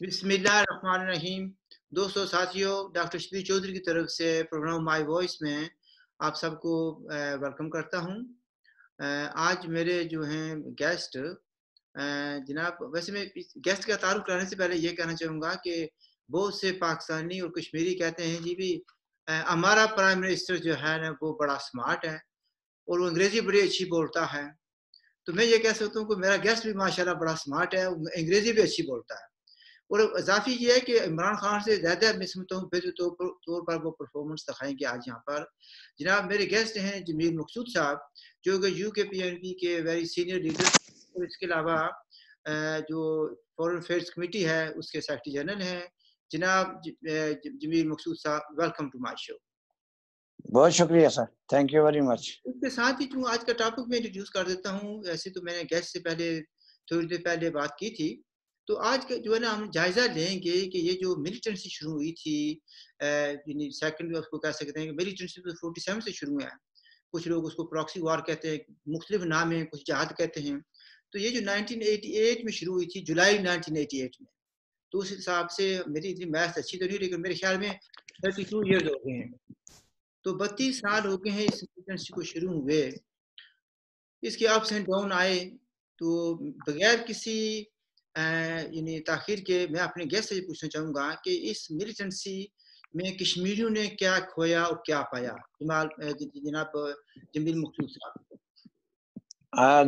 बिस्मिल्लाहिर्रहमानिर्रहीम। दोस्तों, साथियों, डॉक्टर शबीर चौधरी की तरफ़ से प्रोग्राम माय वॉइस में आप सबको वेलकम करता हूँ। आज मेरे जो हैं गेस्ट जनाब, वैसे मैं गेस्ट का तारुफ कराने से पहले ये कहना चाहूँगा कि बहुत से पाकिस्तानी और कश्मीरी कहते हैं, जी भी हमारा प्राइम मिनिस्टर जो है ना, वो बड़ा स्मार्ट है और वो अंग्रेज़ी बड़ी अच्छी बोलता है। तो मैं ये कह सकता हूँ कि मेरा गेस्ट भी माशाल्लाह बड़ा स्मार्ट है अंग्रेज़ी भी अच्छी बोलता है। और इजाफी ये है कि इमरान खान से ज़्यादा मैं समझता हूँ बेहतर तौर पर वो परफॉर्मेंस दिखाएँगे आज यहाँ पर। जनाब मेरे गेस्ट हैं जमील मकसूद साहब जो कि U K P N P के वेरी सीनियर लीडर और इसके अलावा जो फॉरेन अफेयर्स कमेटी है उसके सेक्रेटरी जनरल हैं। जनाब जमील मकसूद साहब वेलकम टू माई शो बहुत शुक्रिया sir thank you very much इसके साथ ही आज का टॉपिक मैं इंट्रोड्यूस कर देता हूँ। ऐसे तो मैंने गेस्ट से पहले थोड़ी देर पहले बात की थी। तो आज के जो है ना, हम जायजा लेंगे कि ये जो मिलिटेंसी शुरू हुई थी सेकंड उसको कह सकते हैं कि मिलिटेंसी तो फोर्टी सेवन से शुरू है। कुछ लोग उसको प्रॉक्सी वार कहते हैं, मुख्तलिफ़ नाम है, कुछ जहाद कहते हैं। तो ये जो 1988 में शुरू हुई थी, जुलाई 1988 में तो उस हिसाब से मेरी इतनी मैथ अच्छी तो नहीं, लेकिन मेरे ख्याल में थर्टी टू ईयर्स हो गए हैं। तो बत्तीस साल हो गए हैं इस मिलिटेंसी को शुरू हुए। इसके अप्स एंड डाउन आए तो बगैर किसी यानी ताखिर के मैं अपने गेस्ट से पूछना चाहूँगा कि इस मिलिटेंसी में कश्मीरियों ने क्या खोया और क्या पाया? जमाल जनाब जमील मखसूद साहब।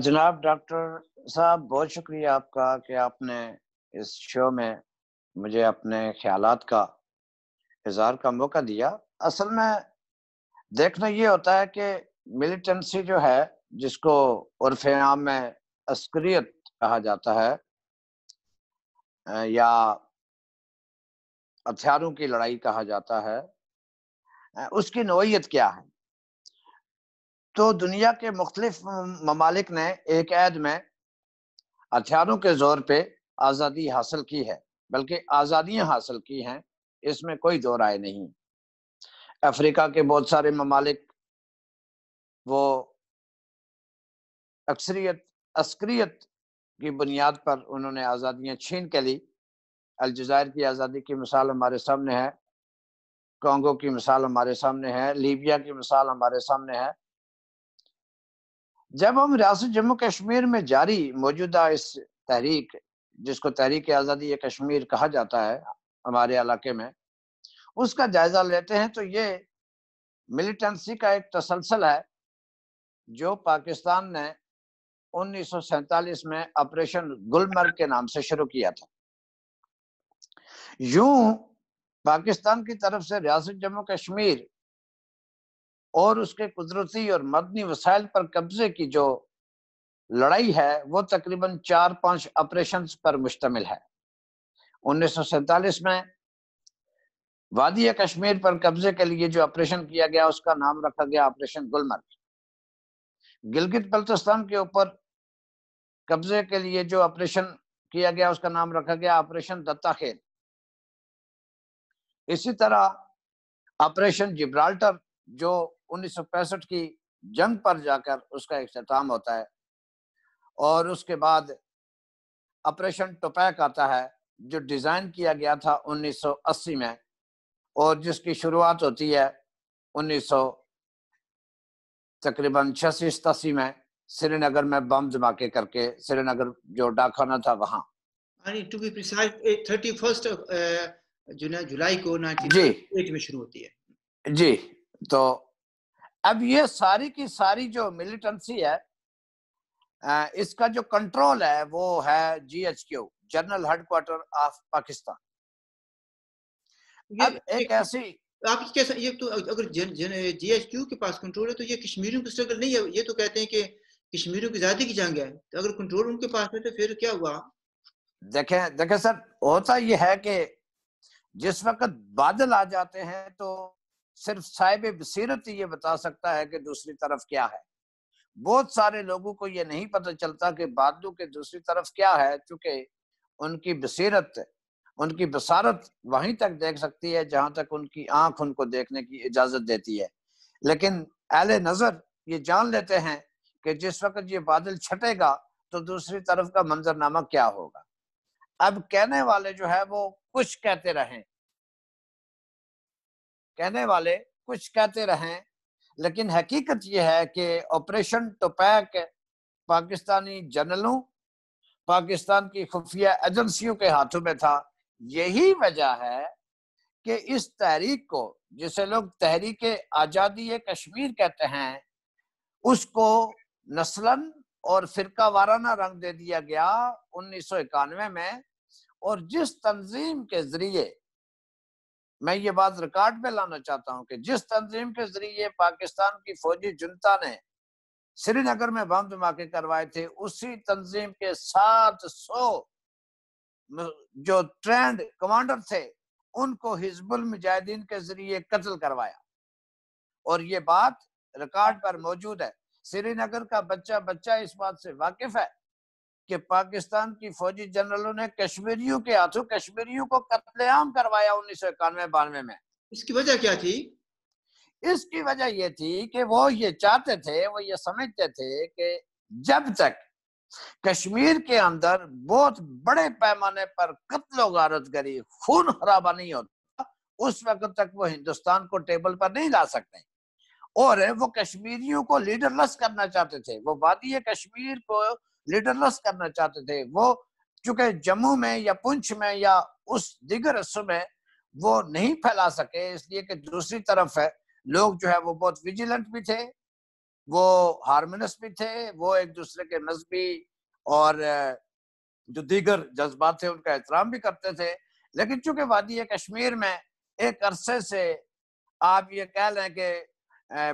जनाब, डॉक्टर साहब, बहुत शुक्रिया आपका कि आपने इस शो में मुझे अपने ख्याल का, इजहार का मौका दिया। असल में देखना ये होता है कि मिलिटेंसी जो है, जिसको उर्फ़ आम में अस्करियत कहा जाता है या हथियारों की लड़ाई कहा जाता है उसकी नोयत क्या है? तो दुनिया के मुख्तलिफ़ ममालिक ने एक ऐद में हथियारों के ज़ोर पे आज़ादी हासिल की है, बल्कि आज़ादियाँ हासिल की हैं, इसमें कोई दो राय नहीं। अफ्रीका के बहुत सारे ममालिक, वो अक्सरियत, अस्करियत की बुनियाद पर उन्होंने आज़ादियाँ छीन के ली। अलजायर की आज़ादी की मिसाल हमारे सामने है, कांगो की मिसाल हमारे सामने है, लीबिया की मिसाल हमारे सामने है। जब हम रियासत जम्मू कश्मीर में जारी मौजूदा इस तहरीक, जिसको तहरीक आज़ादी कश्मीर कहा जाता है, हमारे इलाके में, उसका जायजा लेते हैं तो ये मिलिटेंसी का एक तसलसल है, जो पाकिस्तान ने उन्नीस सौ सैंतालीस में ऑपरेशन गुलमर्ग के नाम से शुरू किया था। यूँ पाकिस्तान की तरफ़ से रियासत जम्मू कश्मीर और उसके कुदरती और मदनी वसाइल पर कब्जे की जो लड़ाई है, वो तकरीबन चार पाँच ऑपरेशन पर मुश्तमिल है। उन्नीस में वादी कश्मीर पर कब्जे के लिए जो ऑपरेशन किया गया, उसका नाम रखा गया ऑपरेशन गुलमर्ग। गिलगित बल्तिस्तान के ऊपर कब्जे के लिए जो ऑपरेशन किया गया, उसका नाम रखा गया ऑपरेशन दत्ता खेल इसी तरह ऑपरेशन जिब्राल्टर, जो उन्नीस सौ पैंसठ की जंग पर जाकर उसका अख्ताम होता है, और उसके बाद ऑपरेशन टोपैक आता है, जो डिज़ाइन किया गया था 1980 में, और जिसकी शुरुआत होती है 1900 तकरीबन छह छियासी सतासी में श्रीनगर में बम धमाके करके श्रीनगर जो डाकखाना था वहाँ। To be precise thirty first जो ना जुलाई को जी। में शुरू होती है। जी तो अब ये सारी की सारी जो मिलिटेंसी है इसका जो कंट्रोल है वो है G H Q general headquarter of Pakistan अब एक ऐसी आप कैसा ये तो अगर जीएचक्यू के पास कंट्रोल है तो ये कश्मीरियों की स्ट्रगल नहीं है। ये तो कहते हैं कि कश्मीरियों की ज़्यादा की जंग है। तो अगर कंट्रोल उनके पास है तो फिर क्या हुआ? देखें देखें सर, होता ये है कि जिस वक्त बादल आ जाते हैं तो सिर्फ़ साहिब बसीरत ही ये बता सकता है कि दूसरी तरफ़ क्या है। बहुत सारे लोगों को ये नहीं पता चलता कि बादलों के दूसरी तरफ़ क्या है, क्योंकि उनकी बसीरत उनकी बसारत वहीं तक देख सकती है, जहाँ तक उनकी आँख उनको देखने की इजाज़त देती है। लेकिन एले नज़र ये जान लेते हैं कि जिस वक्त ये बादल छटेगा तो दूसरी तरफ़ का मंजरनामा क्या होगा। अब कहने वाले जो है, वो कुछ कहते रहे। कहने वाले कुछ कहते रहे, लेकिन हकीकत यह है कि ऑपरेशन टोपैक पाकिस्तानी जनरलों, पाकिस्तान की खुफिया एजेंसियों के हाथों में था। यही वजह है कि इस तहरीक को, जिसे लोग तहरीक आज़ादी कश्मीर कहते हैं, उसको नस्लन और फिरका वाराना रंग दे दिया गया उन्नीस में। और जिस तंजीम के ज़रिए, मैं ये बात रिकॉर्ड में लाना चाहता हूँ कि जिस तंजीम के ज़रिए पाकिस्तान की फौजी जनता ने श्रीनगर में बम धमाके करवाए थे, उसी तंजीम के सात सौ जो ट्रेंड कमांडर थे उनको हिजबुल मुजाहिदीन के ज़रिए कत्ल करवाया। और ये बात रिकॉर्ड पर मौजूद है। श्रीनगर का बच्चा बच्चा इस बात से वाकिफ है कि पाकिस्तान की फौजी जनरलों ने कश्मीरियों के हाथों कश्मीरियों को कत्लेआम करवाया उन्नीस सौ इक्यानवे बानवे में। इसकी वजह क्या थी? इसकी वजह यह थी कि वो ये चाहते थे वो ये समझते थे कि जब तक कश्मीर के अंदर बहुत बड़े पैमाने पर कत्लो गारतगरी खून खराबा नहीं होता, उस वक्त तक वो हिंदुस्तान को टेबल पर नहीं ला सकते। और वो कश्मीरियों को लीडरलेस करना चाहते थे, वो वादी कश्मीर को लीडरलेस करना चाहते थे। वो चूँकि जम्मू में या पुंछ में या उस दिगर हिस्सों में वो नहीं फैला सके, इसलिए कि दूसरी तरफ़ है, लोग जो है वो बहुत विजिलेंट भी थे वो हारमोनस भी थे, वो एक दूसरे के मजहबी और जो दीगर जज्बात थे, उनका एहतराम भी करते थे। लेकिन चूँकि वादी कश्मीर में, एक अरसे से आप ये कह लें कि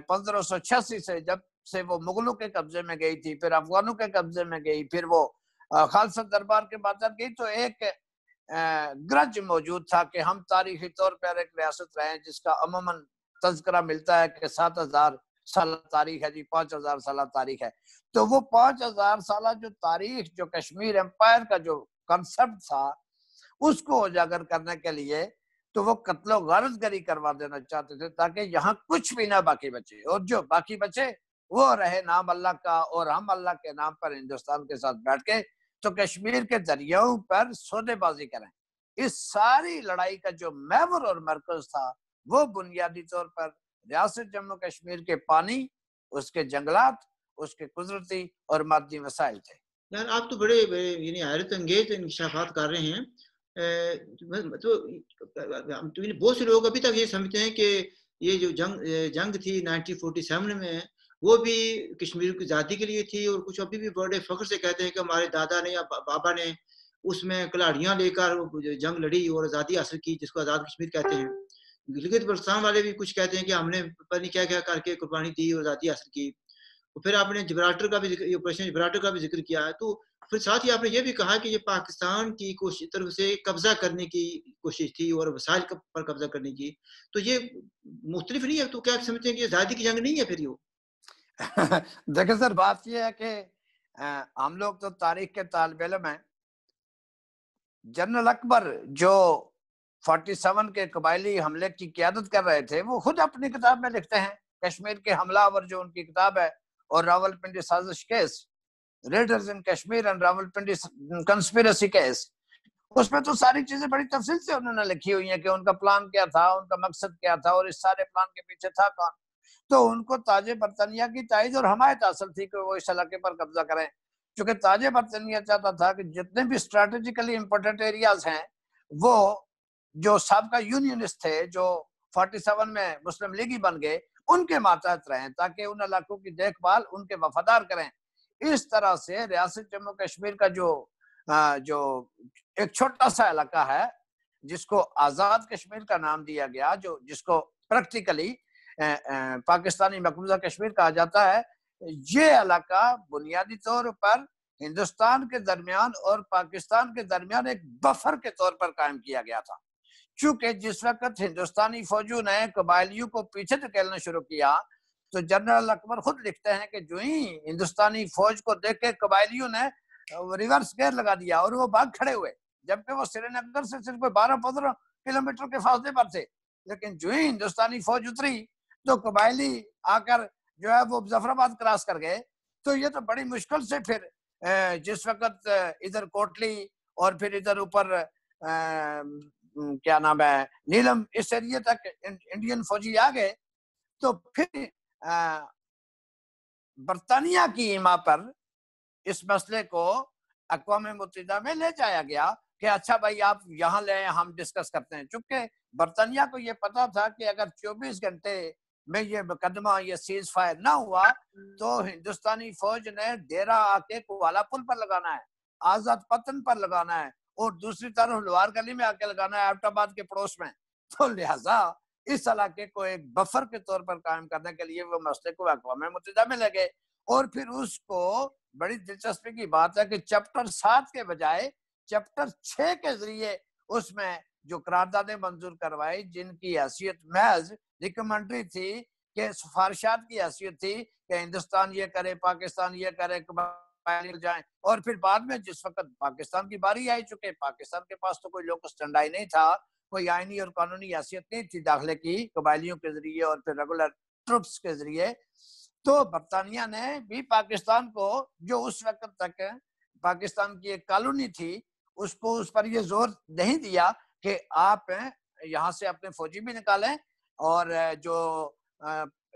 पंद्रह सौ छियासी से जब से वो मुगलों के कब्जे में गई थी, फिर अफगानों के कब्जे में गई, फिर वो खालसा दरबार के बाद गई तो एक ग्रज मौजूद था कि हम तारीखी तौर पर एक रियासत रहे जिसका अमूमन तस्करा मिलता है कि सात हज़ार साल तारीख है जी, पाँच हज़ार साल तारीख है। तो वो पाँच हज़ार साल जो तारीख, जो कश्मीर एम्पायर का जो कंसेप्ट था, उसको उजागर करने के लिए तो वो कत्लो गर्ज गरी करवा देना चाहते थे ताकि यहाँ कुछ भी ना बाकी बचे। और जो बाकी बचे, वो रहे नाम अल्लाह का और हम अल्लाह के नाम पर हिंदुस्तान के साथ बैठ के तो कश्मीर के दरियाओं पर सौदेबाजी करें। इस सारी लड़ाई का जो मैवर और मरकज था, वो बुनियादी तौर पर रियासत जम्मू कश्मीर के पानी उसके जंगलात उसके कुदरती और मादी वसाइल थे। यार आप तो बड़े यानी हैरत अंगेज इंकशाफात कर रहे हैं। तो, तो बहुत से लोग अभी तक ये समझते हैं कि ये जो जंग जंग थी 1947 में वो भी कश्मीर की आज़ादी के लिए थी और कुछ अभी भी बड़े फख्र से कहते हैं कि हमारे दादा ने या बाबा ने उसमें कलाड़ियाँ लेकर जंग लड़ी और आज़ादी हासिल की जिसको आज़ाद कश्मीर कहते हैं। गिलगित बल्तिस्तान वाले भी कुछ कहते हैं कि हमने पता नहीं क्या क्या करके कुर्बानी दी और आज़ादी हासिल की। और फिर आपने जबराटर का भी ऑपरेशन जबराटर का भी ज़िक्र किया है। तो फिर साथ ही आपने ये भी कहा कि ये पाकिस्तान की कोशिश तरफ़ से कब्जा करने की कोशिश थी और वसाइल पर कब्जा करने की। तो ये मुख्तलिफ़ नहीं है? तो क्या समझते हैं कि आज़ादी की जंग नहीं है फिर ये? देखिए सर, बात यह है कि हम लोग तो तारीख के तालब इलम हैं। जनरल अकबर जो 47 के कबायली हमले की क्यादत कर रहे थे, वो खुद अपनी किताब में लिखते हैं। कश्मीर के हमलावर जो उनकी किताब है, और रावलपिंडी साजिश case, raiders in Kashmir and Rawalpindi conspiracy case, उसमें तो सारी चीज़ें बड़ी तफसील से उन्होंने लिखी हुई है कि उनका प्लान क्या था, उनका मकसद क्या था, और इस सारे प्लान के पीछे था कौन? तो उनको ताजे बरतानिया की ताइज और हमायत हासिल थी कि वो इस इलाके पर कब्जा करें। क्योंकि ताजे बरतानिया चाहता था कि जितने भी स्ट्रेटेजिकली इंपॉर्टेंट एरियाज़ हैं, वो जो सबका यूनियनिस्ट थे, जो 47 में मुस्लिम लीगी बन गए, उनके मातहत रहें, ताकि उन इलाकों की देखभाल, उनके वफादार करें। इस तरह से रियासत जम्मू कश्मीर का जो जो एक छोटा सा इलाका है, जिसको आज़ाद कश्मीर का नाम दिया गया, जो, जिसको प्रैक्टिकली पाकिस्तानी मकबूजा कश्मीर कहा जाता है, ये इलाका बुनियादी तौर पर हिंदुस्तान के दरमियान और पाकिस्तान के दरमियान एक बफर के तौर पर कायम किया गया था। चूँकि जिस वक्त हिंदुस्तानी फौजों ने कबायलियों को पीछे धकेलना शुरू किया तो जनरल अकबर खुद लिखते हैं कि जो ही हिंदुस्तानी फौज को देख के कबायलियों ने रिवर्स गेयर लगा दिया और वो भाग खड़े हुए, जबकि वो श्रीनगर से सिर्फ़ बारह पंद्रह किलोमीटर के फासले पर थे। लेकिन जो ही हिंदुस्तानी फौज उतरी तो कबायली आकर जो है वो जफराबाद क्रॉस कर गए। तो ये तो बड़ी मुश्किल से फिर जिस वक्त इधर कोटली और फिर इधर ऊपर क्या नाम है, नीलम इस एरिए तक इंडियन फौजी आ गए तो फिर बर्तानिया की इमा पर इस मसले को अकवा मुतहदा में ले जाया गया कि अच्छा भाई, आप यहाँ ले हम डिस्कस करते हैं। चूँकि बर्तानिया को ये पता था कि अगर 24 घंटे में ये मुकदमा, ये सीज फायर ना हुआ तो हिंदुस्तानी फौज ने डेरा आके कुवाला पुल पर लगाना है, आज़ाद पतन पर लगाना है और दूसरी तरफ़ लोहार गली में आके लगाना है एबटाबाद के पड़ोस में। तो लिहाजा इस इलाके को एक बफर के तौर पर कायम करने के लिए वो मसले को अकवा मुतहदा में लगे। और फिर उसको बड़ी दिलचस्पी की बात है कि चैप्टर सात के बजाय चैप्टर छह के ज़रिए उसमें जो करारदादे मंजूर करवाई, जिनकी हैसियत महज रिकमेंडरी थी कि सिफारिशात की हैसियत थी कि हिंदुस्तान ये करे, पाकिस्तान ये करे जाए। और फिर बाद में जिस वक्त पाकिस्तान की बारी आई, चुके पाकिस्तान के पास तो कोई लोकल स्टैंडाई नहीं था, कोई आईनी और कानूनी हैसियत नहीं थी दाखिले की, कबायलियों के ज़रिए और फिर रेगुलर ट्रुप्स के ज़रिए तो बरतानिया ने भी पाकिस्तान को, जो उस वक्त तक पाकिस्तान की एक कॉलोनी थी, उसको, उस पर ये ज़ोर नहीं दिया कि आप यहाँ से अपने फौजी भी निकालें और जो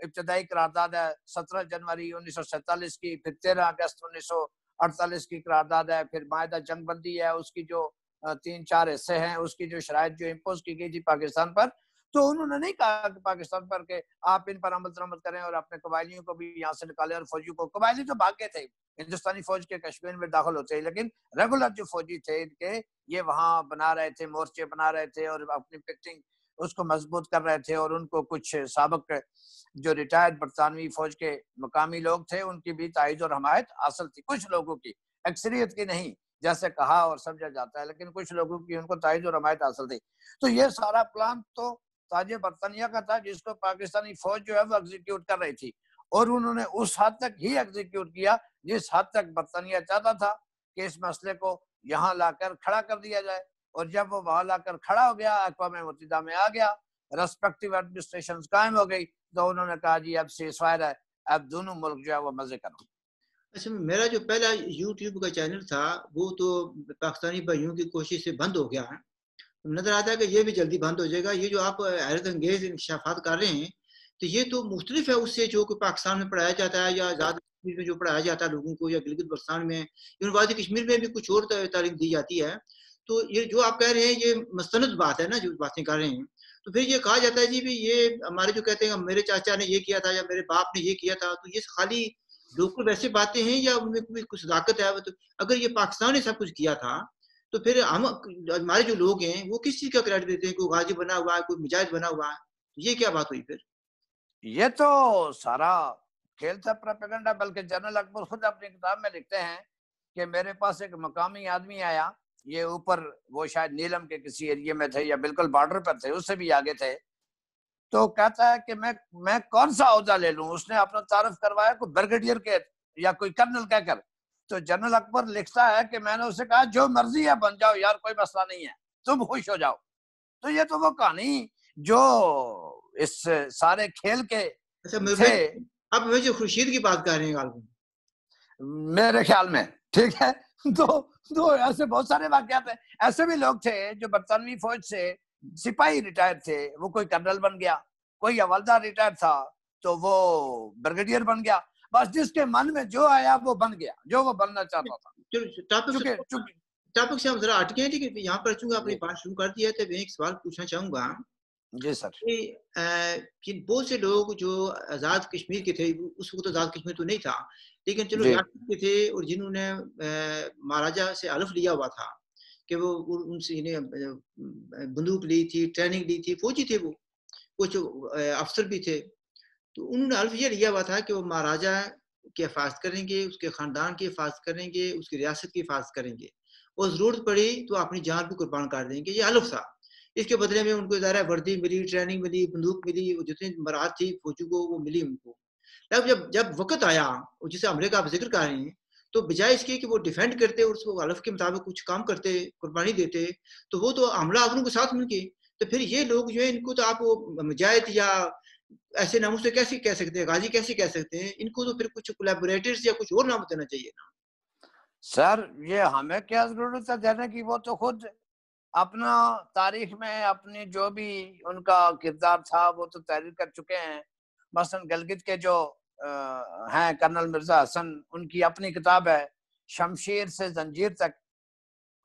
इब्तदाई करारदाद है, सत्रह जनवरी उन्नीस सौ सैतालीस की, फिर तेरह अगस्त उन्नीस सौ अड़तालीस की करारदाद है, फिर मायदा जंग बंदी है, उसकी जो तीन चार हिस्से हैं, उसकी जो शराय जो इम्पोज की गई थी पाकिस्तान पर तो उन्होंने नहीं कहा कि पाकिस्तान पर के आप इन पर अमल दरामद करें और अपने कबायलियों को भी यहाँ से निकाले और फौजियों को कबायली तो भागे थे, हिंदुस्तानी फौज के कश्मीर में दाखिल होते हैं, लेकिन रेगुलर जो फौजी थे इनके, ये वहाँ बना रहे थे, मोर्चे बना रहे थे और अपनी पिक्टिंग उसको मज़बूत कर रहे थे और उनको कुछ सबक, जो रिटायर्ड बरतानवी फौज के मकामी लोग थे, उनकी भी ताइज और हमायत हासिल थी। कुछ लोगों की, अक्सरियत की नहीं, जैसे कहा और समझा जाता है, लेकिन कुछ लोगों की उनको ताइज और हमायत हासिल थी। तो ये सारा प्लान तो ताज बरतानिया का था, जिसको पाकिस्तानी फौज जो है वो एग्जीक्यूट कर रही थी। और उन्होंने उस हद तक ही एग्जीक्यूट किया, जिस हद तक बर्तानिया चाहता था कि इस मसले को यहाँ लाकर खड़ा कर दिया जाए। और जब वो वहाँ लाकर खड़ा हो गया अकवा में मुतदा में आ गया रेस्पेक्टिव एडमिनिस्ट्रेशन कायम हो गई तो उन्होंने कहा, जी, अब सीजफायर है, अब दोनों मुल्क जो है वो मज़े करो। अच्छा मेरा जो पहला यूट्यूब का चैनल था, वो तो पाकिस्तानी भाइयों की कोशिश से बंद हो गया है। नज़र आता है कि ये भी जल्दी बंद हो जाएगा। ये जो आप हैरत अंगेज इंकशाफात कर रहे हैं तो ये तो मुख्तलिफ़ है उससे जो कि पाकिस्तान में पढ़ाया जाता है या आज़ाद कश्मीर में जो पढ़ाया जाता है लोगों को या गिलगित बल्तान में, यूनिवर्सिटी कश्मीर में भी कुछ और तालीम दी जाती है। तो ये जो आप कह रहे हैं, ये मस्तनद बात है ना, जो बातें कर रहे हैं। तो फिर ये कहा जाता है जी भी ये हमारे जो कहते हैं, मेरे चाचा ने ये किया था या मेरे बाप ने ये किया था तो ये खाली लोकल वैसे बातें हैं या उनमें कोई कुछ सदाकत है? तो अगर ये पाकिस्तान ने सब कुछ किया था तो फिर हम हमारे जो लोग हैं, वो किस चीज़ का क्रेडिट देते हैं? कोई गाजी बना हुआ है, कोई मिजाज बना हुआ है? तो ये क्या बात हुई फिर? ये तो सारा खेल था प्रोपेगेंडा बल्कि जनरल अकबर खुद अपनी किताब में लिखते हैं कि मेरे पास एक मकामी आदमी आया ये ऊपर वो शायद नीलम के किसी एरिया में थे या बिल्कुल बॉर्डर पर थे उससे भी आगे थे। तो कहता है कि मैं मैं कौन सा अहदा ले लूँ? उसने अपना तारफ करवाया कोई ब्रिगेडियर के या कोई कर्नल कहकर तो जनरल अकबर लिखता है कि मैंने उसे कहा जो मर्ज़ी है बन जाओ यार कोई मसला नहीं है तुम खुश हो जाओ। तो ये तो वो कहानी जो इस सारे खेल के अच्छा थे। अब मैं जो खुर्शीद की बात कर रहे हैं मेरे ख्याल में ठीक है? तो तो ऐसे बहुत सारे वाक्यात हैं। ऐसे भी लोग थे जो बरतानवी फौज से सिपाही रिटायर थे। वो कोई कर्नल बन गया कोई हवलदार रिटायर था तो वो ब्रिगेडियर बन गया। बस जिसके मन में जो आया वो बन गया जो वो बनना चाहता था। टॉपिक से हम जरा अटके हैं यहाँ पर चूँकि आपने बात शुरू कर दिया है तो मैं एक सवाल पूछना चाहूँगा। जी सर। कि बहुत से लोग जो आज़ाद कश्मीर के थे उस वक्त आज़ाद कश्मीर तो नहीं था लेकिन चलो के थे और जिन्होंने महाराजा से अलफ लिया हुआ था कि वो उनसे बंदूक ली थी ट्रेनिंग ली थी फौजी थे वो कुछ अफसर भी थे। तो उन्होंने अल्फ ये लिया हुआ था कि वो महाराजा की हिफाजत करेंगे उसके ख़ानदान की हिफाजत करेंगे उसकी रियासत की हिफाजत करेंगे। और ज़रूरत पड़ी तो अपनी जान भी कुर्बान कर देंगे ये अलफ था। इसके बदले में उनको ज़रा वर्दी मिली ट्रेनिंग मिली, बंदूक मिली जितनी मराहत थी, फौजी को वो मिली उनको। तब जब जब वक्त आया जिसे हमले का आप ज़िक्र कर रहे हैं तो बजाय इसके कि वो डिफेंड करते और उसको अलफ के मुताबिक कुछ काम करते, कुर्बानी देते तो वो तो हमला आवरों के साथ मिलके तो फिर ये लोग जो है, इनको तो आप मुजाहिद या ऐसे नामों से कैसे कह सकते हैं, गाजी कैसे कह सकते हैं? इनको तो फिर कुछ कोलेबोरेटर्स या कुछ और नाम देना चाहिए ना। सर, ये हमें क्या ज़रूरत है? देने की वो तो खुद अपना तारीख में अपनी जो भी उनका किरदार था, वो तो तहरीर कर चुके हैं। मसलन गलगित के जो हैं कर्नल मिर्ज़ा हसन, उनकी अपनी किताब है, शमशीर से जंजीर तक।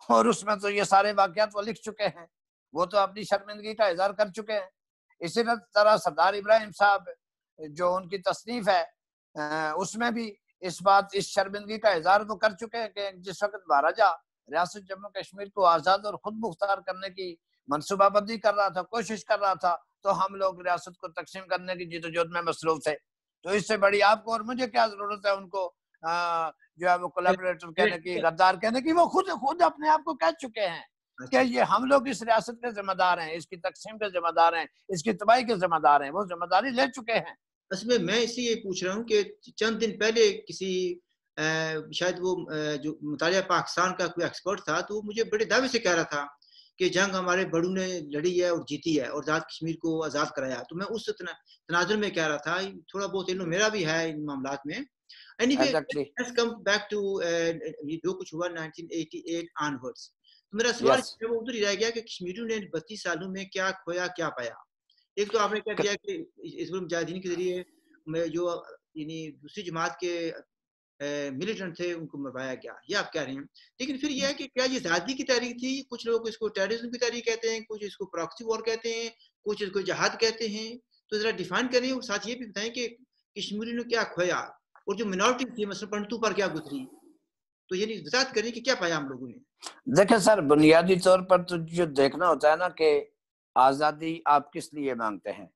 और उसमें तो ये सारे वाक्यात वो लिख चुके हैं। वो तो अपनी शर्मिंदगी का इजहार कर चुके हैं। इसी तरह सरदार इब्राहिम साहब, जो उनकी तसनीफ है उसमें भी इस बात, इस शर्मिंदगी का इजहार वो कर चुके हैं कि जिस वक्त महाराजा रियासत जम्मू कश्मीर को आज़ाद और खुद मुख्तार करने की मनसूबाबंदी कर रहा था कोशिश कर रहा था तो हम लोग रियासत को तकसीम करने की जीतोजोत में मसरूफ थे। तो इससे बड़ी आपको और मुझे क्या ज़रूरत है उनको आ, जो है वो कोलेबरेटर कहने की गद्दार कहने की वो खुद खुद अपने आप को कह चुके हैं कि ये हम लोग इस रियासत के जिम्मेदार हैं इसकी तकसीम के जिम्मेदार हैं इसकी तबाही के जिम्मेदार हैं वो ज़िम्मेदारी ले चुके हैं। असमें मैं इसलिए पूछ रहा हूँ कि चंद दिन पहले किसी शायद वो जो मुताल पाकिस्तान का कोई एक्सपर्ट था तो वो मुझे बड़े दावे से कह रहा था कि जंग हमारे बड़ू ने लड़ी है और जीती है और आज़ाद कश्मीर को आज़ाद कराया तो मैं उस तनाजुर में कह रहा था थोड़ा बहुत इल्म मेरा भी है इन मामला में anyway exactly. let's come back to uh, जो कुछ हुआ 1988 onwards तो मेरा सवाल yes. वो उधर ही रह गया कि कश्मीरियों ने बत्तीस सालों में क्या खोया क्या पाया एक तो आपने क्या किया कि इस मुजाहिदीन के ज़रिए जो यानी दूसरी जमात के मिलिटेंट थे, उनको मरवाया गया। ये आप कह रहे हैं। लेकिन फिर यह है कि क्या ये आज़ादी की तारीख थी? कुछ लोग इसको टेररिज्म की तारीख कहते हैं, कुछ इसको प्रॉक्सी वॉर कहते हैं, कुछ इसको जहाद कहते हैं। तो जरा डिफाइन करें और साथ ये भी बताएँ कि कश्मीरी ने क्या खोया और जो मिनोरिटी थी मसल पंटू पर क्या गुजरी? तो ये वजात करें कि क्या पाया हम लोगों ने। देखें सर, बुनियादी तौर पर तो जो देखना होता है ना कि आज़ादी आप किस लिए मांगते हैं?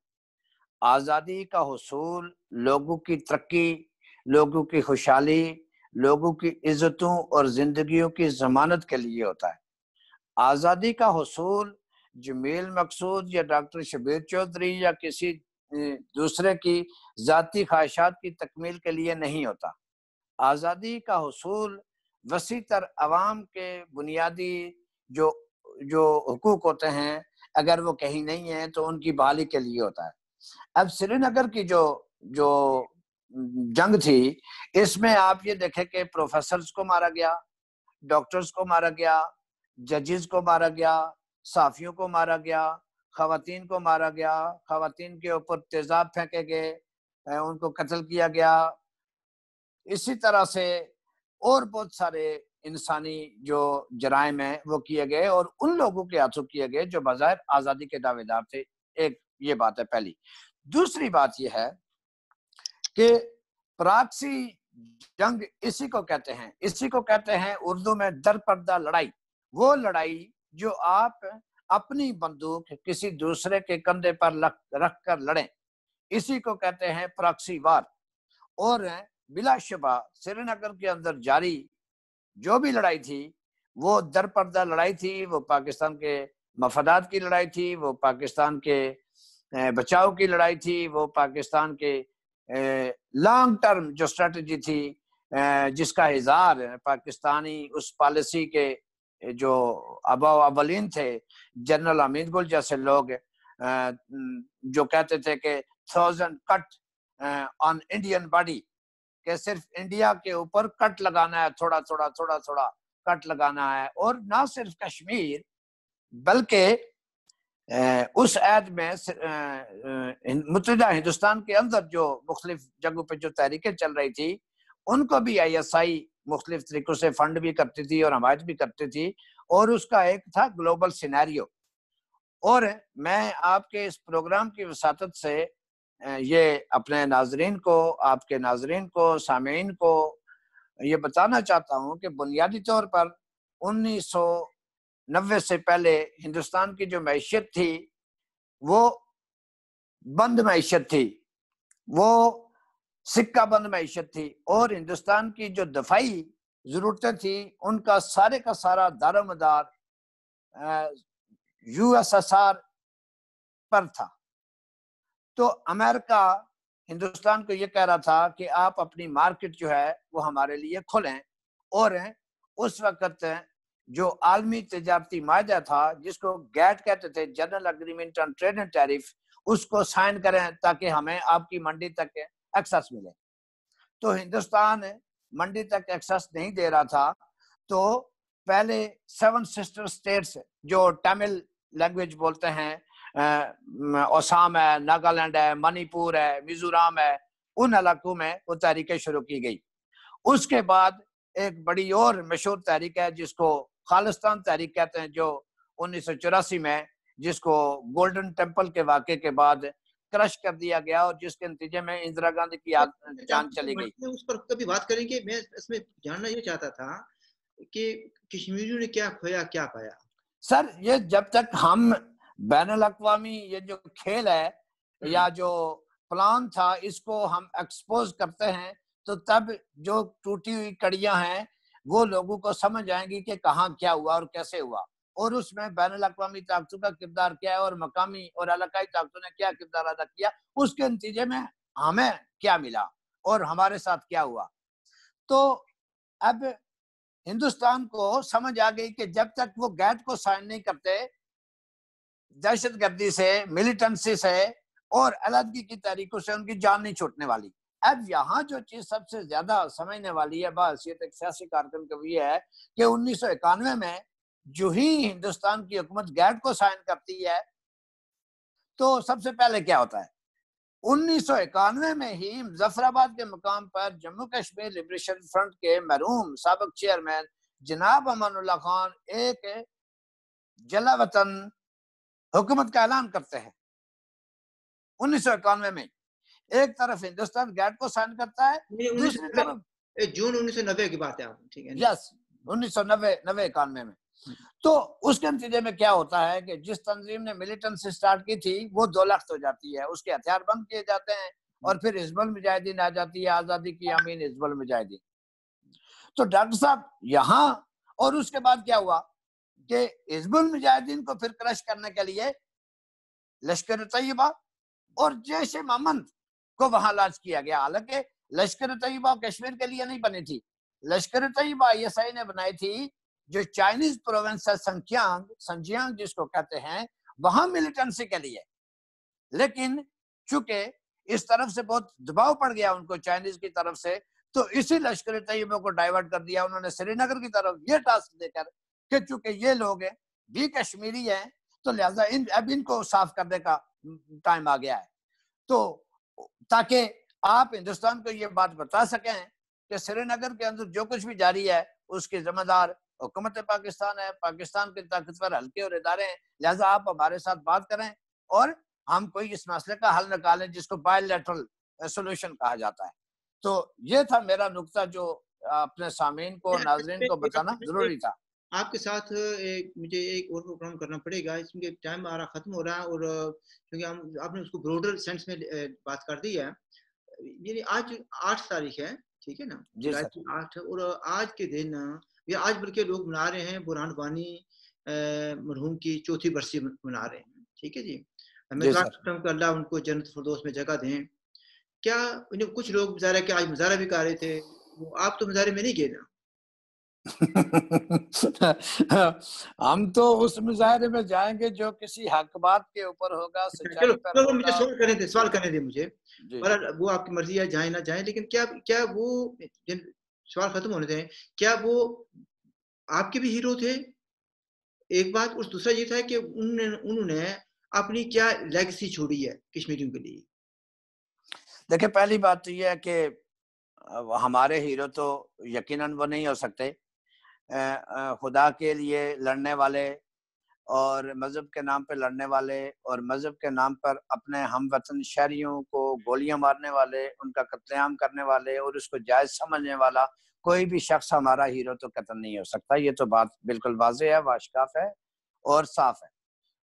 आज़ादी का हसूल लोगों की तरक्की लोगों की खुशहाली, लोगों की इज्जतों और जिंदगियों की जमानत के लिए होता है। आज़ादी का हसूल, जमील मकसूद या डॉक्टर शबीर चौधरी या किसी दूसरे की ज़ाती ख्वाहिशात की तकमील के लिए नहीं होता। आज़ादी का हसूल वसी तर आवाम के बुनियादी जो जो हकूक होते हैं, अगर वो कहीं नहीं है तो उनकी बहाली के लिए होता है। अब श्रीनगर की जो जो जंग थी, इसमें आप ये देखें कि प्रोफेसर को मारा गया डॉक्टर्स को मारा गया जजेस को मारा गया, साफियों को मारा गया, खातन को मारा गया, खातन के ऊपर तेजाब फेंके गए उनको कत्ल किया गया। इसी तरह से और बहुत सारे इंसानी जो जराइम है, वो किए गए और उन लोगों के हाथों किए गए जो बाज़ार आज़ादी के दावेदार थे। एक ये बात है पहली। दूसरी बात यह है कि प्राक्सी जंग इसी को कहते हैं, इसी को कहते हैं उर्दू में दर पर्दा लड़ाई। वो लड़ाई जो आप अपनी बंदूक किसी दूसरे के कंधे पर रख कर लड़े, इसी को कहते हैं प्राक्सी वार। और बिलाशुबा श्रीनगर के अंदर जारी जो भी लड़ाई थी, वो दर पर्दा लड़ाई थी, वो पाकिस्तान के मफादात की लड़ाई थी, वो पाकिस्तान के बचाव की लड़ाई थी, वो पाकिस्तान के लॉन्ग टर्म जो स्ट्रेटजी थी जिसका इजहार पाकिस्तानी उस पॉलिसी के जो अबा अवलिन थे जनरल अमीद गुल जैसे लोग जो कहते थे कि thousand cut on Indian body के सिर्फ़ इंडिया के ऊपर कट लगाना है, थोड़ा थोड़ा थोड़ा थोड़ा कट लगाना है, और ना सिर्फ़ कश्मीर, बल्कि उस ऐद में मुतदा हिंदुस्तान के अंदर जो मुख्तलिफ़ जगहों पर जो तहरीकें चल रही थी, उनको भी आई एस आई मुख्तलिफ़ तरीकों से फंड भी करती थी और हमायत भी करती थी और उसका एक था ग्लोबल सिनेरियो। और मैं आपके इस प्रोग्राम की वसात से ये अपने नाजरीन को, आपके नाजरीन को, सामीन को ये बताना चाहता हूँ कि बुनियादी तौर पर उन्नीस सौ नब्बे से पहले हिंदुस्तान की जो मैशियत थी, वो बंद मैशियत थी, वो सिक्का बंद मैशत थी और हिंदुस्तान की जो दफाई जरूरतें थी, उनका सारे का सारा दारोमदार यूएसएसआर पर था। तो अमेरिका हिंदुस्तान को ये कह रहा था कि आप अपनी मार्केट जो है, वो हमारे लिए खोलें और उस वक्त जो आलमी तजारती माहा था, जिसको गैट कहते थे, general agreement on trade and tariff, उसको साइन करें ताकि हमें आपकी मंडी तक एक्सेस मिले। तो हिंदुस्तान मंडी तक एक्सेस नहीं दे रहा था तो पहले सेवन सिस्टर स्टेट्स, जो तमिल लैंग्वेज बोलते हैं ओसाम है, नागालैंड है, मणिपुर है, मिजोरम है, उन इलाकों में वो तहरीकें शुरू की गई। उसके बाद एक बड़ी और मशहूर तहरीक है, जिसको खालिस्तान तहरीक कहते हैं जो उन्नीस सौ चौरासी में जिसको गोल्डन टेंपल के वाक़े के बाद क्रश कर दिया गया और जिसके नतीजे में इंदिरा गांधी की जान चली गई उस पर कभी बात करेंगे मैं इसमें जानना ये चाहता था कि कश्मीरियों ने क्या खोया क्या पाया सर ये जब तक हम बैन अवी ये जो खेल है हम्म। या जो प्लान था इसको हम एक्सपोज करते हैं तो तब जो टूटी हुई कड़ियाँ हैं वो लोगों को समझ आएँगी कि कहाँ क्या हुआ और कैसे हुआ। और उसमें बैन अवी ताकतों का किरदार क्या है और मकामी और इलाकाई ताकतों ने क्या किरदार अदा किया, उसके नतीजे में हमें क्या मिला और हमारे साथ क्या हुआ। तो अब हिंदुस्तान को समझ आ गई कि जब तक वो गैट को साइन नहीं करते दहशत गर्दी से मिलिटेंसी से और अलहदगी की तरीकों से उनकी जान नहीं छूटने वाली। अब यहाँ जो चीज़ सबसे ज़्यादा समझने वाली है बासियत एक सियासी कार्यक्रम की है कि उन्नीस सौ इक्यानवे में जो ही हिंदुस्तान की हुकूमत गैट को साइन करती है तो सबसे पहले क्या होता है? उन्नीस सौ इक्यानवे में ही मुजफ्फराबाद के मुकाम पर जम्मू कश्मीर लिबरेशन फ्रंट के मरूम सबक चेयरमैन जनाब अमानुल्ला खान एक जला वतन हुकूमत का ऐलान करते हैं। उन्नीस सौ इक्यानवे में एक तरफ़ हिंदुस्तान गैट को साइन करता है दूसरी तरफ़ जून उन्नीस की बात है ठीक है यस उन्नीस सौ नब्बे नब्बे इक्यानवे में। तो उसके नतीजे में क्या होता है कि जिस तंजीम ने मिलिटेंसी स्टार्ट की थी वो दो लाख हो जाती है। उसके हथियार बंद किए जाते हैं और फिर हिजबुल मुजाहिदीन आ जाती है आज़ादी की अमीन हिजबुल मुजाहिदीन। तो डॉक्टर साहब यहाँ और उसके बाद क्या हुआ कि हिजबुल मुजाहिदीन को फिर क्रश करने के लिए लश्कर तैयबा और जैश मोहम्मद को वहाँ लाज किया गया। हालाँकि लश्कर तैयबा कश्मीर के लिए नहीं बनी थी। लश्कर तैयबा आई ने बनाई थी, जो चाइनीज़ प्रोविंस है संख्यांग संजियांग जिसको कहते हैं, वहाँ मिलिटेंसी के लिए। लेकिन चूँकि इस तरफ़ से बहुत दबाव पड़ गया उनको चाइनीज़ की तरफ़ से तो इसी लश्कर तैयबा को डाइवर्ट कर दिया। उन्होंने श्रीनगर की तरफ़ ये टास्क देकर कि चूँकि ये लोग हैं, भी कश्मीरी हैं तो लिहाजा इन, अब इनको साफ़ करने का टाइम आ गया है। तो ताकि आप हिंदुस्तान को ये बात बता सकें कि श्रीनगर के अंदर जो कुछ भी जारी है उसके जिम्मेदार हुकूमत पाकिस्तान है। पाकिस्तान के ताकतवर हल्के और इदारे हैं। लिहाजा आप हमारे साथ बात करें और हम कोई इस मसले का हल निकालें जिसको बायोलेटरल सोल्यूशन कहा जाता है। तो ये था मेरा नुकता जो अपने सामीन को नाजरीन को बताना ज़रूरी था। आपके साथ एक मुझे एक और प्रोग्राम करना पड़ेगा इसमें टाइम रहा खत्म हो रहा है और क्योंकि हम आपने उसको ब्रोडर सेंस में बात कर दी है। ये आज आठ तारीख है ठीक है ना? आठ और आज के दिन ये आज बल्कि लोग मना रहे हैं बुरहान वानी मरहूम की चौथी बरसी मना रहे हैं ठीक है जी? मैं अल्लाह उनको जन्नत फरदोस में जगह दें। क्या कुछ लोग मुजाहरा के आज मुजाहरा भी कर रहे थे? वो आप तो मुजाहरे में नहीं गए ना? हम तो उस मुजाहरे में जाएँगे जो किसी हक बात के ऊपर होगा चलो चलो मुझे सवाल करने दे सवाल करने दे मुझे। पर वो आपकी मर्ज़ी है जाए ना जाए लेकिन क्या क्या वो सवाल खत्म होने दें क्या वो आपके भी हीरो थे? एक बात और दूसरा ये था कि उन्होंने उन्होंने अपनी क्या लेगेसी छोड़ी है कश्मीरियों के लिए? देखिए पहली बात तो यह है कि हमारे हीरो तो यकीनन वो नहीं हो सकते। खुदा के लिए लड़ने वाले और मज़हब के नाम पर लड़ने वाले और मज़हब के नाम पर अपने हम वतन शहरियों को गोलियाँ मारने वाले, उनका कत्लेआम करने वाले और उसको जायज़ समझने वाला, कोई भी शख्स हमारा हीरो तो कतल नहीं हो सकता। ये तो बात बिल्कुल वाज है वाशकाफ है और साफ़ है।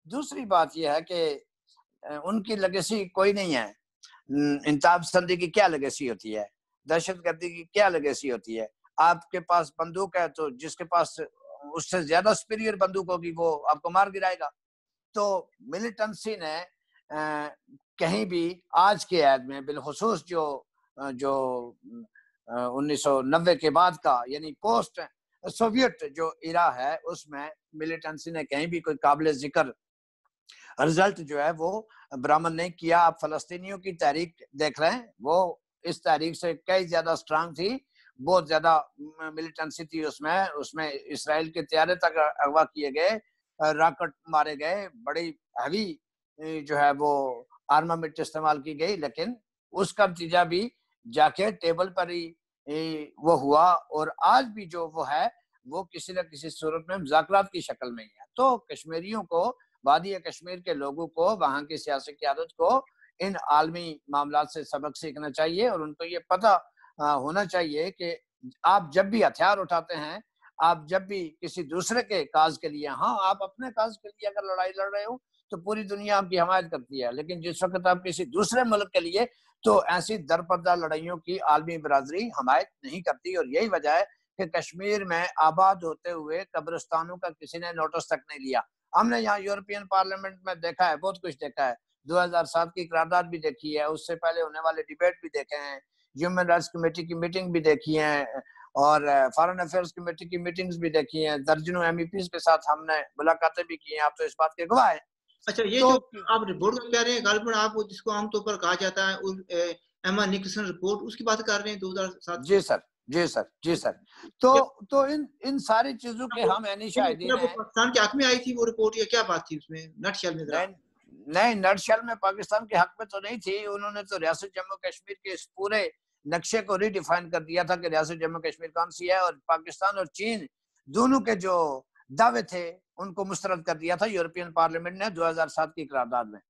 दूसरी बात यह है कि उनकी लगेसी कोई नहीं है। इंताब संदी की क्या लगेसी होती है? दहशत गर्दी की क्या लगेसी होती है? आपके पास बंदूक है तो जिसके पास उससे ज़्यादा सुपीरियर बंदूक होगी वो आपको मार गिराएगा। तो मिलिटेंसी ने आ, कहीं भी आज के ऐद में बिलखसूस जो जो 1990 के बाद का यानी पोस्ट सोवियत जो इरा है उसमें मिलिटेंसी ने कहीं भी कोई काबिल ज़िक्र रिज़ल्ट जो है वो बरामद नहीं किया। आप फलस्तीनियों की तारीख देख रहे हैं वो इस तारीख से कई ज़्यादा स्ट्रांग थी। बहुत ज़्यादा मिलिटेंसी थी उसमें। उसमें इसराइल के त्यारे तक अगवा किए गए रॉकेट मारे गए। बड़ी हैवी जो है वो आर्मामेंट इस्तेमाल की गई, लेकिन उसका नतीजा भी जाके टेबल पर ही वो हुआ। और आज भी जो वो है, वो किसी न किसी सूरत में मुजाकरात की शक्ल में ही है। तो कश्मीरियों को, वादी कश्मीर के लोगों को, वहाँ की सियासी क्यादत को इन आलमी मामला से सबक सीखना चाहिए और उनको ये पता होना चाहिए कि आप जब भी हथियार उठाते हैं, आप जब भी किसी दूसरे के काज के लिए हाँ आप अपने काज के लिए अगर लड़ाई लड़ रहे हो तो पूरी दुनिया आपकी हमायत करती है। लेकिन जिस वक्त आप किसी दूसरे मुल्क के लिए तो ऐसी दरपदा लड़ाइयों की आलमी बरादरी हमायत नहीं करती। और यही वजह है कि कश्मीर में आबाद होते हुए कब्रिस्तानों का किसी ने नोटिस तक नहीं लिया। हमने यहाँ यूरोपियन पार्लियामेंट में देखा है, बहुत कुछ देखा है। 2007 की करारदाद भी देखी है, उससे पहले होने वाले डिबेट भी देखे हैं। ह्यूमन राइट्स कमेटी की मीटिंग भी देखी है और फॉरेन अफेयर्स कमेटी की मीटिंग्स भी देखी हैं। दर्जनों एम के साथ हमने मुलाकातें भी की हैं। आप तो इस बात के गवाह हैं। अच्छा ये तो, जो आप रिपोर्ट कह रहे हैं गालबन आप जिसको आमतौर पर कहा जाता है एमा निकसन रिपोर्ट उसकी बात कर रहे हैं 2007 जी सर जी सर जी सर। तो तो इन इन सारी चीज़ों के हम यानी शायद पाकिस्तान के हक में आई थी वो रिपोर्ट या क्या बात थी उसमें नटशल में नहीं नटशल में पाकिस्तान के हक में तो नहीं थी। उन्होंने तो रियासत जम्मू कश्मीर के इस पूरे नक्शे को रिडिफाइन कर दिया था कि रियासत जम्मू कश्मीर कौन सी है और पाकिस्तान और चीन दोनों के जो दावे थे उनको मुस्तरद कर दिया था यूरोपियन पार्लियामेंट ने 2007 की करारदाद में।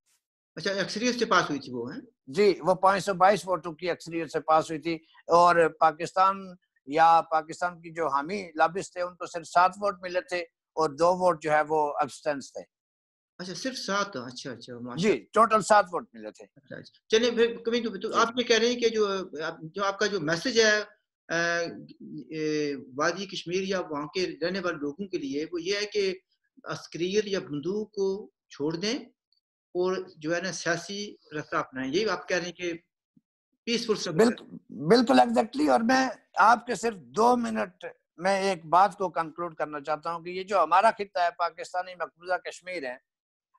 अच्छा अक्सरियत से पास हुई थी वो है? जी वो 522 वोटों की अक्सरियत से पास हुई थी और पाकिस्तान या पाकिस्तान की जो हामी लाबिस थे उनको सिर्फ़ सात वोट मिले थे और दो वोट जो है वो अब्सटेंस थे। अच्छा सिर्फ़ सात? अच्छा अच्छा जी टोटल सात वोट मिले थे। अच्छा, अच्छा। चलिए फिर कभी तो, तो आप ये कह रहे हैं कि जो जो आपका जो मैसेज है वादी कश्मीर या वहाँ के रहने वाले लोगों के लिए वो ये है कि अस्क्रियत या बंदूक को छोड़ दें और जो है ना सियासी रफ्तार अपनाएँ। यही आप कह रहे हैं कि पीसफुल बिल्कुल बिल्कुल एग्जैक्टली और मैं आपके सिर्फ़ दो मिनट में एक बात को कंक्लूड करना चाहता हूँ कि ये जो हमारा खिता है पाकिस्तानी मकबूजा कश्मीर है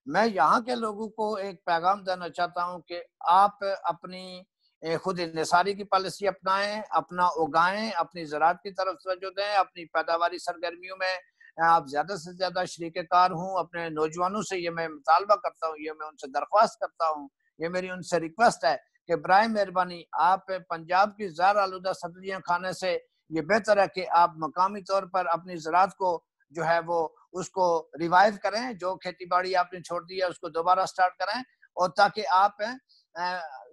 मैं यहाँ के लोगों को एक पैगाम देना चाहता हूँ कि आप अपनी खुद निसारी की पॉलिसी अपनाएँ, अपना उगाएँ, अपनी ज़रात की तरफ़ तवज्जो दें, अपनी पैदावारी सरगर्मियों में आप ज़्यादा से ज़्यादा शरीक कार हूँ, अपने नौजवानों से ये मैं मुतालबा करता हूँ, ये मैं उनसे दरख्वास्त करता हूँ, ये मेरी उनसे रिक्वेस्ट है कि बर मेहरबानी आप पंजाब की जार आलूदा सब्ज़ियाँ खाने से ये बेहतर है कि आप मकामी तौर पर अपनी ज़रात को जो है वो उसको रिवाइव करें, जो खेती बाड़ी आपने छोड़ दी है, उसको दोबारा स्टार्ट करें और ताकि आप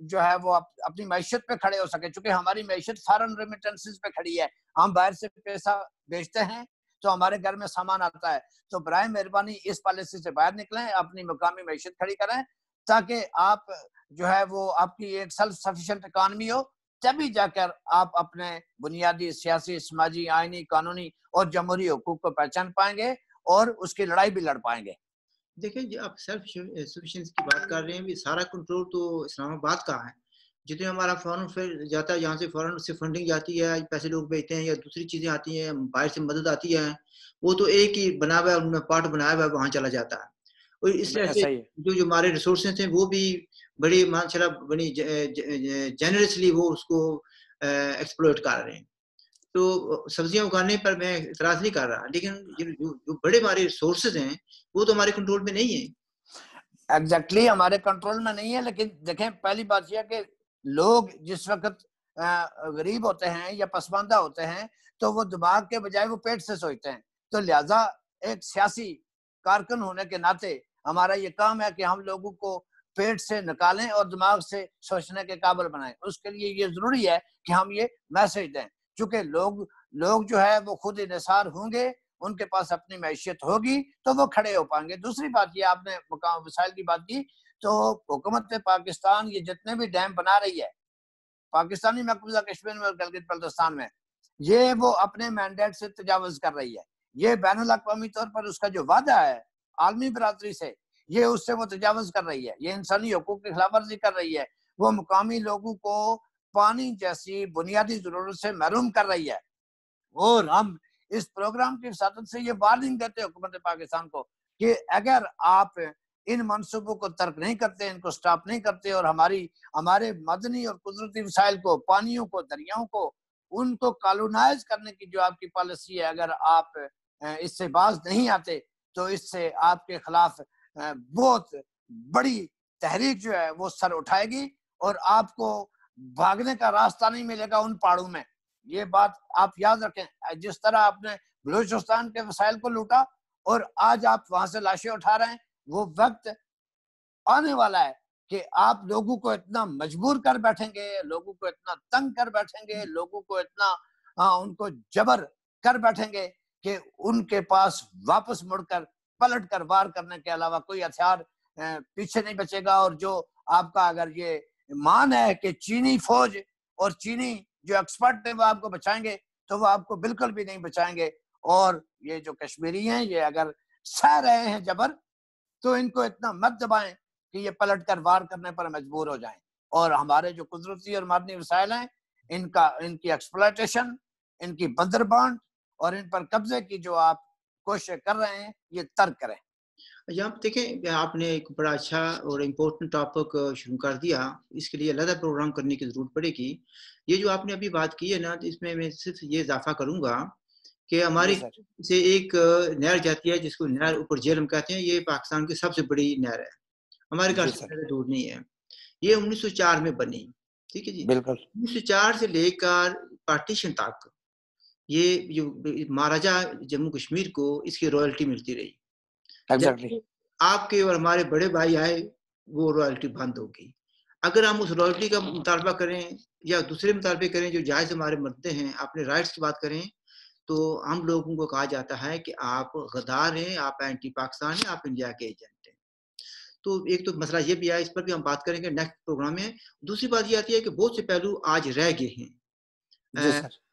जो है वो आप अपनी मैशत पे खड़े हो सके। चूँकि हमारी मैशत फॉरन रेमिटेंसेस पे खड़ी है, हम बाहर से पैसा बेचते हैं तो हमारे घर में सामान आता है। तो बर मेहरबानी इस पॉलिसी से बाहर निकलें, अपनी मुकामी मैशत खड़ी करें, ताकि आप, जो है वो आपकी एक सेल्फ सफिशेंट इकानमी हो, तभी जाकर आप अपने बुनियादी, सियासी, समाजी, आईनी, कानूनी और जमहूरी हकूक को पहचान पाएँगे। और उसकी लड़ाई भी लड़ पाएँगे। देखिए जी आप सेल्फ सफिशिएंसी की बात कर रहे हैं भी सारा कंट्रोल तो इस्लामाबाद का है। जितने हमारा फॉरन फिर जाता है यहाँ से फॉरन से फंडिंग जाती है पैसे लोग भेजते हैं या दूसरी चीज़ें आती हैं बाहर से मदद आती है वो तो एक ही बना हुआ है उनमें पार्ट बनाया हुआ है वहाँ चला जाता है। और इस तरह से जो जो हमारे रिसोर्सेज थे वो भी बड़ी माशाला बड़ी जेनरसली वो उसको एक्सप्लोर कर रहे हैं। तो सब्ज़ियाँ उगाने पर मैं इतराज नहीं कर रहा। लेकिन जो, जो बड़े हमारे सोर्सेज हैं वो तो हमारे कंट्रोल में नहीं है। एग्जैक्टली exactly, हमारे कंट्रोल में नहीं है लेकिन देखें पहली बात यह कि लोग जिस वक्त गरीब होते हैं या पसमानदा होते हैं तो वो दिमाग के बजाय वो पेट से सोचते हैं। तो लिहाजा एक सियासी कारकुन होने के नाते हमारा ये काम है कि हम लोगों को पेट से निकालें और दिमाग से सोचने के काबिल बनाएँ। उसके लिए ये ज़रूरी है कि हम ये मैसेज दें। चूँकि लोग लोग जो है वो खुद इंसार होंगे, उनके पास अपनी मैशियत होगी तो वो खड़े हो पाएँगे। दूसरी बात ये आपने वसाइल की बात की तो हुकूमत पाकिस्तान ये जितने भी डैम बना रही है, पाकिस्तानी मकबूजा कश्मीर में और गलगित बल्तिस्तान में, ये वो अपने मैंडेट से तजावज कर रही है। ये बैन अवी तौर पर उसका जो वादा है, आलमी बरदरी से, ये उससे वो तजावज कर रही है। ये इंसानी हकूक की खिलाफ वर्जी कर रही है। वो मुकामी लोगों को पानी जैसी बुनियादी ज़रूरत से महरूम कर रही है। और हम इस प्रोग्राम की साथ से ये वार्निंग देते हुकूमत पाकिस्तान को कि अगर आप इन मनसूबों को तर्क नहीं करते, इनको स्टॉप नहीं करते और हमारी, हमारे मदनी और कुदरती वसाइल को, पानियों को, दरियाओं को, उनको कॉलोनाइज करने की जो आपकी पॉलिसी है, अगर आप इससे बाज नहीं आते तो इससे आपके खिलाफ बहुत बड़ी तहरीक जो है वो सर उठाएगी और आपको भागने का रास्ता नहीं मिलेगा उन पहाड़ों में। ये बात आप याद रखें जिस तरह आपने बलूचिस्तान के वसाइल को लूटा और आज आप वहाँ से लाशें उठा रहे हैं वो वक्त आने वाला है कि आप लोगों को इतना मजबूर कर बैठेंगे लोगों को इतना तंग कर बैठेंगे लोगों को इतना आ, उनको जबर कर बैठेंगे कि उनके पास वापस मुड़कर पलट कर वार करने के अलावा कोई हथियार पीछे नहीं बचेगा और जो आपका अगर ये मान है कि चीनी फौज और चीनी जो एक्सपर्ट है वो आपको बचाएँगे तो वो आपको बिल्कुल भी नहीं बचाएँगे। और ये जो कश्मीरी हैं, ये अगर सह रहे हैं जबर तो इनको इतना मत दबाएँ कि ये पलट कर वार करने पर मजबूर हो जाएँ। और हमारे जो कुदरती और मादनी वसाइल हैं, इनका, इनकी एक्सप्लाइटेशन इनकी बंदरबांड और इन पर कब्जे की जो आप कोशिश कर रहे हैं, ये तर्क करें। यहाँ देखें आपने एक बड़ा अच्छा और इम्पोर्टेंट टॉपिक शुरू कर दिया। इसके लिए अलग प्रोग्राम करने की ज़रूरत पड़ेगी। ये जो आपने अभी बात की है ना तो इसमें मैं सिर्फ़ ये इजाफा करूँगा कि हमारी से एक नहर जाती है जिसको नहर ऊपर जेलम कहते हैं। ये पाकिस्तान की सबसे बड़ी नहर है। हमारे घर से दूर नहीं है। ये 1904 में बनी ठीक है जी? बिल्कुल। चार से लेकर पार्टीशन तक ये जो महाराजा जम्मू कश्मीर को इसकी रॉयल्टी मिलती रही। Exactly. आपके और हमारे बड़े भाई आए वो रॉयल्टी बंद होगी अगर हम उस रॉयल्टी का मुतालबा करें या दूसरे मुतालबे करें जो जायज़ हमारे मरते हैं अपने राइट्स की बात करें तो हम लोगों को कहा जाता है कि आप गदार हैं आप एंटी पाकिस्तान हैं आप इंडिया के एजेंट हैं। तो एक तो मसला ये भी है इस पर भी हम बात करेंगे नेक्स्ट प्रोग्राम में। दूसरी बात ये आती है कि बहुत से पहलू आज रह गए हैं।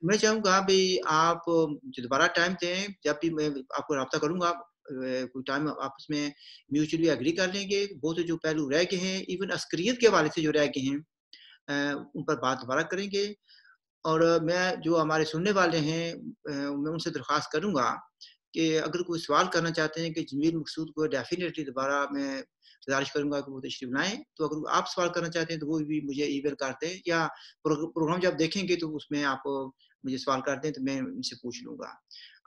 मैं चाहूँगा भाई आप दोबारा टाइम दें जब भी मैं आपको रब्ता करूँगा कोई टाइम आपस में म्यूचुअली एग्री कर लेंगे। बहुत से जो पहलू रह गए हैं इवन अस्करियत के हवाले से जो रह गए हैं उन पर बात दोबारा करेंगे। और मैं जो हमारे सुनने वाले हैं मैं उनसे दरख्वास्त करूँगा कि अगर कोई सवाल करना चाहते हैं कि जमील मकसूद को डेफिनेटली दोबारा मैं गुजारिश करूँगा कि वो तशरीफ़ लाएँ तो अगर आप सवाल करना चाहते हैं तो वो भी मुझे ईमेल करते हैं या प्रोग्राम जब देखेंगे तो उसमें आप मुझे सवाल करते हैं तो मैं उनसे पूछ लूँगा।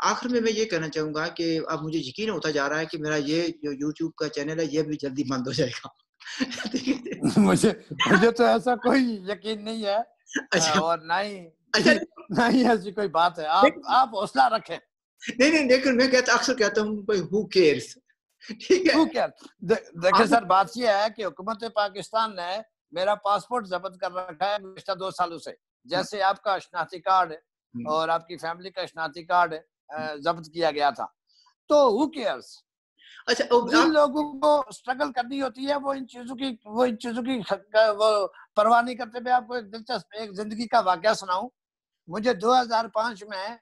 आखिर में मैं ये कहना चाहूँगा कि अब मुझे यकीन होता जा रहा है कि मेरा ये जो यूट्यूब का चैनल है ये भी जल्दी बंद हो जाएगा। मुझे मुझे तो ऐसा कोई यकीन नहीं है। अच्छा। और ना ही अच्छा। ना ही ऐसी कोई बात है। आप आप हौसला रखें। नहीं नहीं लेकिन मैं कहता अक्सर कहता हूँ भाई हु केयर्स ठीक है? हु केयर देखिए सर बात यह है कि हुकूमत पाकिस्तान ने मेरा पासपोर्ट जब्त कर रखा है पिछले दो सालों से। जैसे आपका शनाख्ती कार्ड हम्म। और आपकी फैमिली का शनाख्ती कार्ड जब्त किया गया था। तो हु केयर्स अच्छा जिन लोगों को स्ट्रगल करनी होती है वो इन चीज़ों की वो इन चीज़ों की वो परवाह नहीं करते। मैं आपको एक दिलचस्प एक ज़िंदगी का वाक्य सुनाऊं। मुझे 2005 में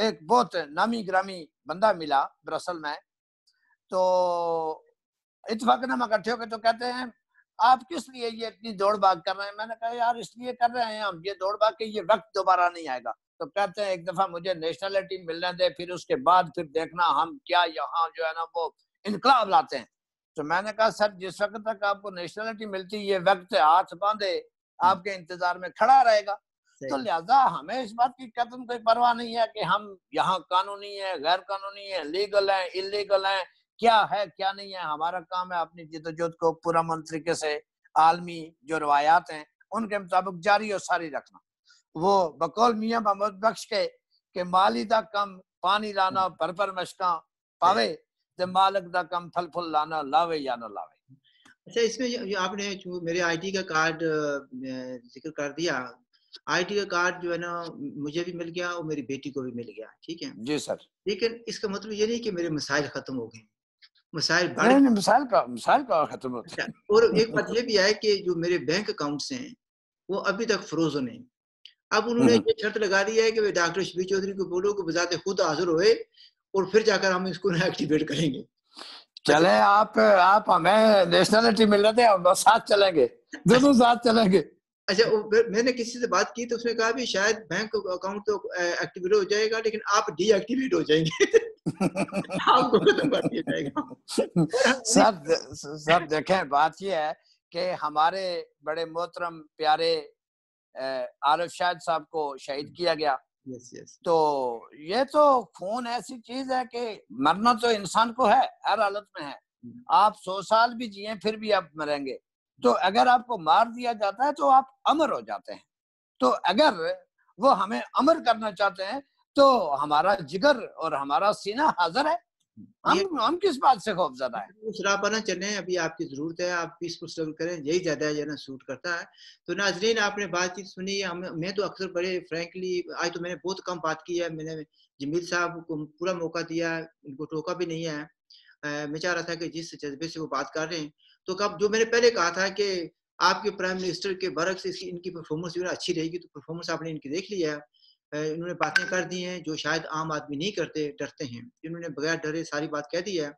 एक बहुत नामी ग्रामी बंदा मिला ब्रसल में। तो इतफाक हम इकट्ठे होकर तो कहते हैं आप किस लिए ये इतनी दौड़ भाग कर रहे हैं? मैंने कहा यार इसलिए कर रहे हैं हम। ये दौड़ भाग के ये वक्त दोबारा नहीं आएगा। तो कहते हैं एक दफ़ा मुझे नेशनलिटी मिलने दे फिर उसके बाद फिर देखना हम क्या यहाँ जो है ना वो इनकलाब लाते हैं। तो मैंने कहा सर जिस वक्त तक आपको नेशनलिटी मिलती ये वक्त हाथ बांधे आपके इंतज़ार में खड़ा रहेगा। तो लिहाजा हमें इस बात की कदम कोई परवाह नहीं है कि हम यहाँ कानूनी है गैर कानूनी है लीगल है इलीगल है क्या है क्या नहीं है हमारा काम है अपनी जिदोजहद को पूरा मन तरीके से आलमी जो रवायात हैं उनके मुताबिक जारी और सारी रखना। वो बकौल मियाँ मोहम्मद बख्श के के माली दा कम पानी लाना पर पर मशका पावे ते मालक दा कम फल फुल लाना लावे या ना लावे। अच्छा इसमें जो आपने जो मेरे आईटी का कार्ड ज़िक्र कर दिया। आईटी का कार्ड जो है ना मुझे भी मिल गया और मेरी बेटी को भी मिल गया ठीक है? जी सर। लेकिन इसका मतलब ये नहीं कि मेरे मसाइल खत्म हो गए मसाइल बढ़ मसाइल का मसाइल का खत्म होता है अच्छा, और एक बात ये भी है कि जो मेरे बैंक अकाउंट्स हैं वो अभी तक फ्रोजन है। अब उन्होंने हम्म। ये शर्त लगा दी है कि वे डॉक्टर शबी चौधरी को बोलो कि बजाते खुद हाजिर होए और फिर जाकर हम इसको एक्टिवेट करेंगे। चले आप आप हमें नेशनलिटी मिल रहे थे हम साथ चलेंगे। दोनों साथ चलेंगे। अच्छा मैंने किसी से बात की तो उसने कहा भी शायद बैंक अकाउंट तो एक्टिवेट हो जाएगा लेकिन आप डीएक्टिवेट हो जाएँगे। आपको खत्म कर दिया जाएगा। सब सब देखें बात ये है कि हमारे बड़े मोहतरम प्यारे आरिफ शाहिद साहब को शहीद किया गया। Yes yes. तो ये तो खून ऐसी चीज़ है कि मरना तो इंसान को है हर हालत में है। हम्म। आप सौ साल भी जिए फिर भी आप मरेंगे। तो अगर आपको मार दिया जाता है तो आप अमर हो जाते हैं। तो अगर वो हमें अमर करना चाहते हैं तो हमारा जिगर और हमारा सीना हाजिर है। हम हम किस बात से खौफजदा है? शराब ना चले अभी आपकी ज़रूरत है आप पीसफुल स्ट्रगल करें यही ज़्यादा जो है ना सूट करता है। तो नाजरीन आपने बातचीत सुनी हम मैं तो अक्सर बड़े फ्रैंकली आज तो मैंने बहुत कम बात की है मैंने जमील साहब को पूरा मौका दिया इनको टोका भी नहीं है। मैं चाह रहा था कि जिस जज्बे से वो बात कर रहे हैं तो कब जो मैंने पहले कहा था कि आपके प्राइम मिनिस्टर के बरक से इसकी इनकी परफॉर्मेंस जो है अच्छी रहेगी तो परफॉर्मेंस आपने इनकी देख लिया है। इन्होंने बातें कर दी हैं जो शायद आम आदमी नहीं करते डरते हैं। इन्होंने बगैर डरे सारी बात कह दी है।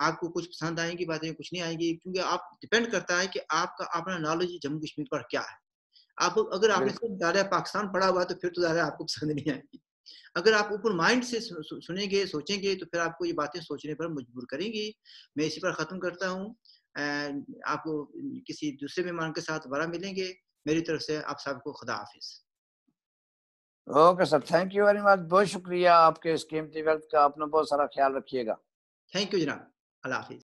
आपको कुछ पसंद आएँगी बातें कुछ नहीं आएँगी क्योंकि आप डिपेंड करता है कि आपका अपना नॉलेज जम्मू कश्मीर पर क्या है। आप अगर आपने। सिर्फ़ ज़्यादा पाकिस्तान पढ़ा हुआ तो फिर तो ज़्यादा आपको पसंद नहीं आएगी। अगर आप ओपन माइंड सु, सुनेंगे सोचेंगे तो फिर आपको ये बातें सोचने पर मजबूर करेंगी। मैं इसी पर ख़त्म करता हूँ। आपको किसी दूसरे मेहमान के साथ दोबारा मिलेंगे। मेरी तरफ़ से आप सबको खुदा हाफिज़। Okay sir thank you very much बहुत शुक्रिया आपके इस कीमती वक्त का। अपना बहुत सारा ख्याल रखिएगा। थैंक यू जनाब। अल्लाह हाफिज़।